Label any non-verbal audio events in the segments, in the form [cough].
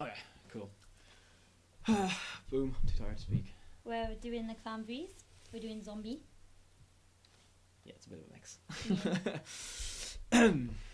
Okay, cool. [sighs] Boom, I'm too tired to speak. We're doing the cranberries, we're doing zombie. Yeah, it's a bit of a mix. Yeah. [laughs] [clears throat]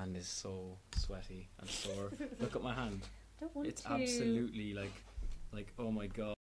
hand is so sweaty and sore. [laughs] Look at my hand. It's to. absolutely like, like oh my god.